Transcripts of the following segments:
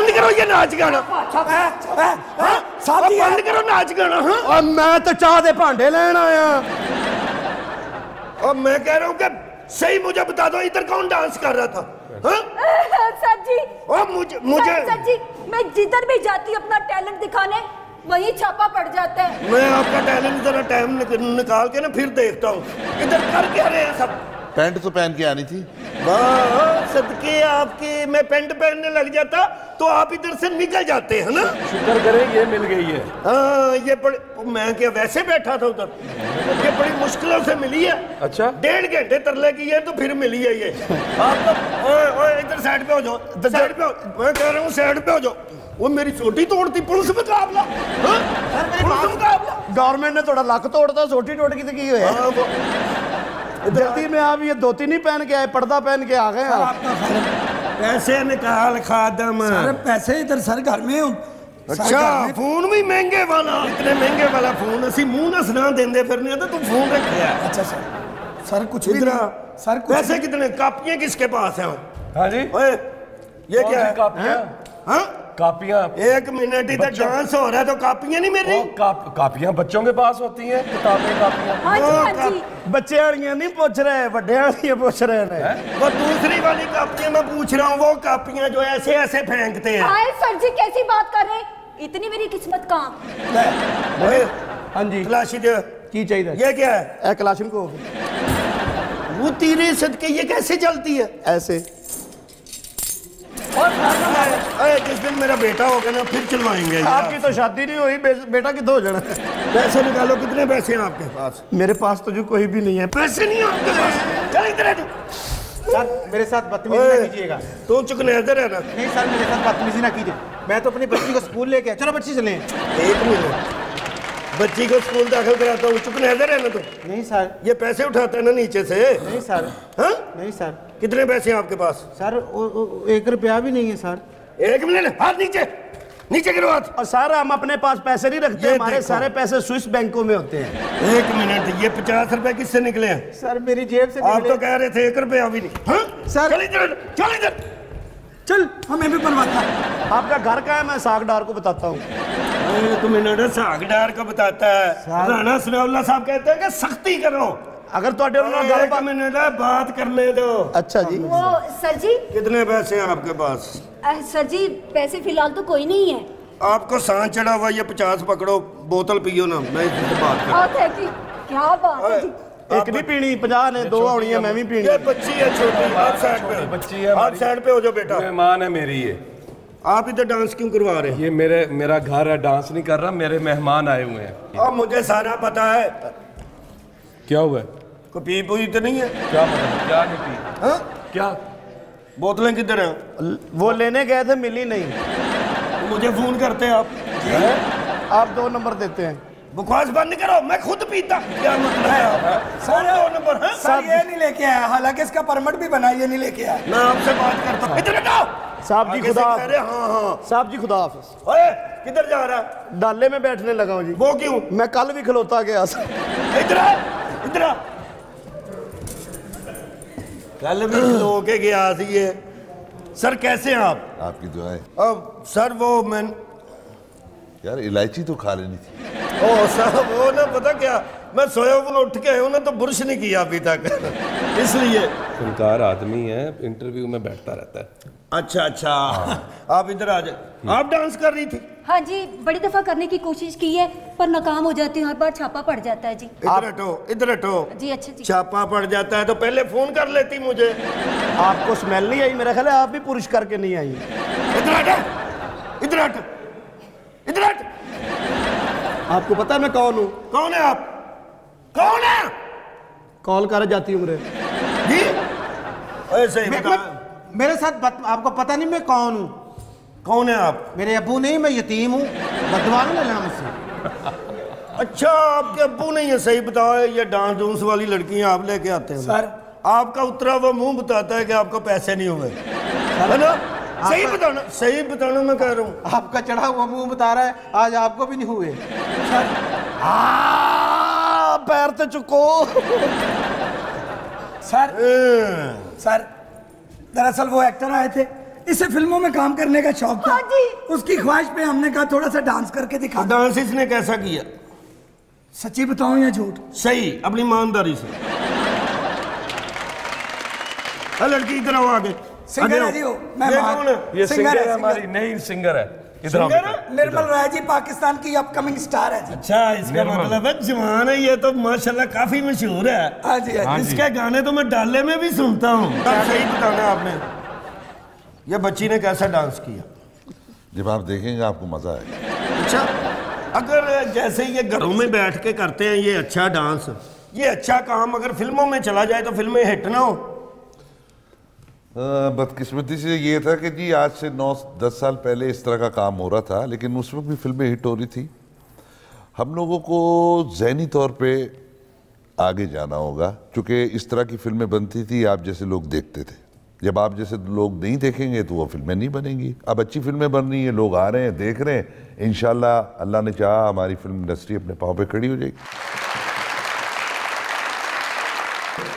बंद करो ये नाच गाना। हाँ? जी बंद करो नाच गाना हाँ? और मैं तो चाह दे भांडे लेन आया। और मैं कह रहा हूँ कि सही मुझे बता दो इधर कौन डांस कर रहा था? हाँ? सर जी। और मुझे मुझे सर, जी मैं जिधर भी जाती हूँ अपना टैलेंट दिखाने वहीं छापा पड़ जाता है। मैं आपका टैलेंट जरा टाइम निकाल के ना फिर देखता हूँ। इधर कर क्या रहे हैं सब। पैंट तो पहन के आनी थी। सदके आपके मैं पेंट पहनने लग जाता तो आप इधर से निकल जाते हैं ना? शुक्र करें ये मिल गई है। हाँ ये बड़े मैं क्या वैसे बैठा था उधर? ये बड़ी मुश्किलों से मिली है। अच्छा। डेढ़ घंटे तरले की है तो फिर मिली है ये। आप तो ओए ओए इधर साइड पे हो जाओ। साइड पे मैं कह रहा हूँ साइड पे हो जाओ। वो मेरी छोटी तोड़ती पुलिस मुकाबला। हाँ? मुकाबला। गवर्नमेंट ने थोड़ा लक तोड़ता छोटी टोट की तो की हाँ, जल्दी में आप ये धोती नहीं पहन के आए पर्दा पहन के आ गए पैसे निकाल खादम पैसे इधर सर घर में अच्छा फ़ोन भी महँगे वाला। इतने महँगे वाला फ़ोन असि मुँह ना सुना देंदे फिर तो तू फ़ोन रखया अच्छा सर। सर कुछ इधर सर कुछ पैसे कितने? कापियाँ किसके पास है? हाँ जी। ओए ये क्या है? कापियाँ? हाँ? कापियाँ। एक मिनट इधर बच्चों- डांस हो रहा है तो कापियाँ नहीं मिल वो काप, कापियाँ बच्चों के पास होती हैं किताबें कापियाँ। हाँ जी हाँ जी। बच्चे वालियाँ नहीं पूछ रहे बड़े वालियाँ पूछ रहे ने वो दूसरी वाली कापियाँ मैं पूछ रहा हूँ वो कापियाँ जो ऐसे ऐसे फेंकते हैं। आए सर जी कैसी बात कर रहे हैं? इतनी मेरी किस्मत कहाँ? ओए, हाँ जी। तलाशी दे। की चाहिए? ये क्या है? ए कलाशन को वो तीरे सदके ये कैसे चलती है? ऐसे। अरे जिस दिन मेरा बेटा होगा ना फिर चलवाएँगे आपकी तो शादी नहीं हुई बेटा कितना हो जाना? पैसे निकालो कितने पैसे हैं आपके पास? मेरे पास तो जो कोई भी नहीं है। पैसे नहीं हैं आपके पास। चल इधर सर मेरे साथ बदतमीजी ना कीजिएगा। तू चुकनेजर है ना नहीं सर मेरे साथ बदतमीजी ना कीजिए। मैं तो अपनी बच्ची को स्कूल लेके आया। चलो बच्ची चले। एक मिनट। बच्ची को स्कूल दाखिल कराता हूँ। चुकनेजर है ना तू नहीं सर। ये पैसे उठाता है ना नीचे से? नहीं सर। हाँ? नहीं सर। कितने पैसे हैं आपके पास? सर एक रुपया भी नहीं है सर। एक मिनट हाथ नीचे। नीचे गिरो हाथ। और सर हम अपने पास पैसे नहीं रखते हमारे सारे पैसे स्विस बैंकों में होते हैं। एक मिनट ये पचास रुपए किससे निकले हैं? सर मेरी जेब से आप तो कह रहे थे एक रुपया भी नहीं। हाँ? सर- चल इधर चल इधर। चल हमें भी बनवाता आपका घर का है? मैं सागडार को बताता हूँ। सागडार को बताता है। राणा साहब कहते हैं कि सख्ती करो। अगर तो बात करने दो। अच्छा जी। वो सर जी। कितने पैसे हैं आपके पास? अ, सर जी पैसे फ़िलहाल तो कोई नहीं है। आपको सांस चढ़ा हुआ ये पचास पकड़ो बोतल पियो ना मैं इससे बात कर हाँ। क्या बात है एक नहीं पीनी पंजाह ने दो होनी है मैं भी पीनी। बच्ची है छोटी आप साइड पे। हो। बच्ची है आप साइड पे हो जाओ बेटा। मेहमान है मेरी ये। आप इधर डांस क्यों करवा रहे हैं? ये मेरे मेरा घर है डांस नहीं कर रहा मेरे मेहमान आए हुए हैं। अब मुझे सारा पता है। क्या हुआ? है? कोई पी पुई तो नहीं है? क्या मतलब क्या नहीं पी? हाँ? क्या? बोतलें किधर हैं? वो लेने गए थे मिली नहीं। मुझे फ़ोन करते हैं आप। है? आप दो नंबर देते हैं। बकवास बंद करो मैं खुद पीता। क्या मतलब है आपका सर दो नंबर है। सर ये नहीं लेके आया। हालाँकि इसका परमिट भी बना ये नहीं लेके आया। मैं आपसे बात करता हूँ। इधर हटाओ साहब जी खुदा हाँ हाँ साहब जी खुदा हाफिज। ओए किधर जा रहा है? डाले में बैठने लगा हूँ जी। वो क्यों? मैं कल भी खलोता गया। इधर इधर कल भी खलो के गया सी ये। सर कैसे हैं आप? आपकी दुआएँ। अब सर वो मैं यार इलायची तो खा लेनी थी। ओ साहब वो ना पता क्या मैं सोया हुआ उठ के आया हूँ तो बुरश नहीं किया अभी तक। इसलिए। फनकार आदमी है इंटरव्यू में बैठता रहता है। अच्छा अच्छा। आप इधर आ जाए। आप डांस कर रही थी? हाँ जी बड़ी दफ़ा करने की कोशिश की है पर नाकाम हो जाती हूँ हर बार छापा पड़ जाता है जी। इधर हटो इधर हटो। जी अच्छा जी। छापा पड़ जाता है तो पहले फ़ोन कर लेती मुझे। आपको स्मेल नहीं आई? मेरा ख्याल है आप भी पुरुष करके नहीं आई। इधर हट इधर हट। आपको पता है मैं कौन हूँ? कौन है आप? कौन है? कॉल कर जाती हूँ मेरे। जी? ऐसे ही बता। मेरे साथ बत, आपको पता नहीं मैं कौन हूँ। कौन है आप? मेरे अबू नहीं मैं यतीम हूँ। बदवा नहीं लेना मुझसे अच्छा आपके अबू नहीं है सही बताओ ये डांस डूंस वाली लड़कियाँ आप लेके आते हैं। सर। आपका उतरा हुआ मुँह बताता है कि आपको पैसे नहीं हुए। है ना? सही बताना सही बताना मैं कह रहा हूँ। आपका चढ़ा हुआ मुँह बता रहा है आज आपको भी नहीं हुए। आ, पैर तो चुको। सर सर दरअसल वो एक्टर आए थे। इसे फ़िल्मों में काम करने का शौक था। हाँ जी। उसकी ख्वाहिश पे हमने कहा थोड़ा सा डांस करके दिखा। डांस इसने कैसा किया? सच्ची बताऊँ या झूठ? सही अपनी ईमानदारी से। लड़की इधर आओ आगे। सिंगर है जी वो, मैं ये है? सिंगर है, है हमारी नई सिंगर है। है? निर्मल राय जी पाकिस्तान की अपकमिंग स्टार है जी। अच्छा इसका मतलब है जवान है ये तो माशाल्लाह काफ़ी मशहूर है। हाँ जी हाँ जी। इसके गाने तो मैं डाले में भी सुनता हूँ। तब सही बताना आपने? ये बच्ची ने कैसा डांस किया? जब आप देखेंगे आपको मज़ा आएगा। अच्छा अगर जैसे ये घरों में बैठ के करते हैं ये अच्छा डांस ये अच्छा काम अगर फ़िल्मों में चला जाए तो फ़िल्में हिट ना हो। बदकिस्मती से ये था कि जी, आज से नौ, दस साल पहले इस तरह का काम हो रहा था, लेकिन उस वक्त भी फ़िल्में हिट हो रही थी। हम लोगों को जहनी तौर पे आगे जाना होगा, क्योंकि इस तरह की फ़िल्में बनती थी, आप जैसे लोग देखते थे। जब आप जैसे लोग नहीं देखेंगे तो वो फ़िल्में नहीं बनेंगी। अब अच्छी फ़िल्में बन रही हैं, लोग आ रहे हैं, देख रहे हैं। इन अल्लाह ने चाहा हमारी फ़िल्म इंडस्ट्री अपने पाँव पे खड़ी हो जाएगी।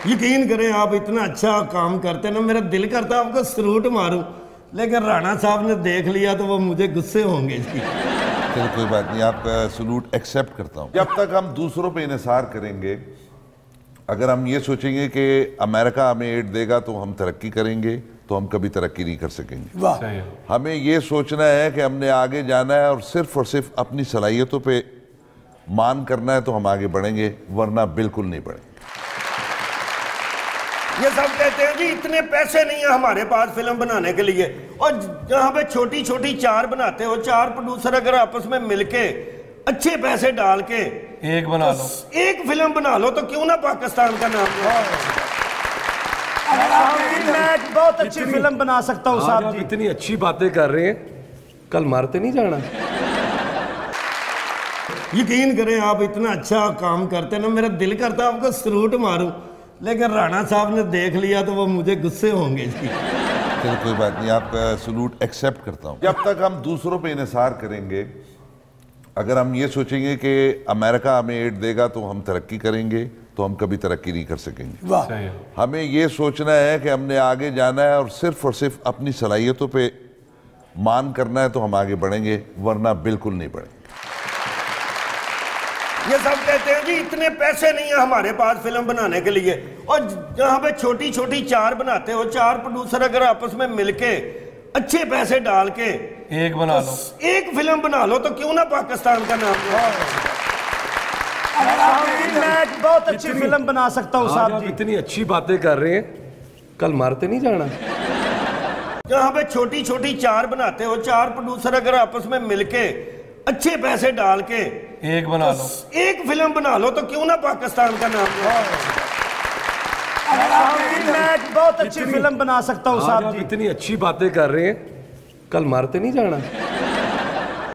यकीन करें आप इतना अच्छा काम करते हैं ना मेरा दिल करता आपको सलूट मारूं। लेकिन राणा साहब ने देख लिया तो वो मुझे गुस्से होंगे जी। चलो कोई बात नहीं आपका सलूट एक्सेप्ट करता हूँ। जब तक हम दूसरों पे इनसार करेंगे अगर हम ये सोचेंगे कि अमेरिका हमें एड देगा तो हम तरक्की करेंगे तो हम कभी तरक्की नहीं कर सकेंगे। वाह। हमें ये सोचना है कि हमने आगे जाना है और सिर्फ़ और सिर्फ़ अपनी सलाहियतों पे मान करना है तो हम आगे बढ़ेंगे वरना बिल्कुल नहीं बढ़ेंगे। ये सब कहते हैं जी इतने पैसे नहीं है हमारे पास फ़िल्म बनाने के लिए। और जहाँ पे छोटी छोटी चार बनाते हो चार प्रोड्यूसर अगर आपस में मिलके अच्छे पैसे डाल के एक बना तो लो। एक फ़िल्म बना लो तो क्यों ना पाकिस्तान का नाम मैं बहुत अच्छी फ़िल्म बना सकता हूँ साहब जी। इतनी अच्छी बातें कर रहे हैं कल मारते नहीं जाना। यकीन करें आप इतना अच्छा काम करते ना मेरा दिल करता है आपको सलूट मारूं। लेकिन राणा साहब ने देख लिया तो वो मुझे गुस्से होंगे जी। चलो कोई बात नहीं आपका सलूट एक्सेप्ट करता हूँ। जब तक हम दूसरों पे इनसार करेंगे अगर हम ये सोचेंगे कि अमेरिका हमें एड देगा तो हम तरक्की करेंगे तो हम कभी तरक्की नहीं कर सकेंगे। वाह। हमें ये सोचना है कि हमने आगे जाना है और सिर्फ़ और सिर्फ़ अपनी सलाहियतों पे मान करना है तो हम आगे बढ़ेंगे वरना बिल्कुल नहीं बढ़ेंगे। ये सब कहते हैं जी इतने पैसे नहीं है हमारे पास फ़िल्म बनाने के लिए। और जहाँ पे छोटी छोटी चार बनाते हो चार प्रोड्यूसर अगर आपस में मिलके अच्छे पैसे डाल के एक बना तो लो। एक फ़िल्म बना लो तो क्यों ना पाकिस्तान का नाम मैं बहुत अच्छी फ़िल्म बना सकता हूँ साहब जी। इतनी अच्छी बातें कर रहे हैं कल मारते नहीं जाना? जहाँ पे छोटी छोटी चार बनाते हो चार प्रोड्यूसर अगर आपस में मिलके अच्छे पैसे डाल के एक बना तो लो एक फ़िल्म बना लो तो क्यों ना पाकिस्तान का नाम मैं बहुत अच्छी फ़िल्म बना सकता हूँ साहब जी। इतनी अच्छी बातें कर रहे हैं। कल मारते नहीं जाना?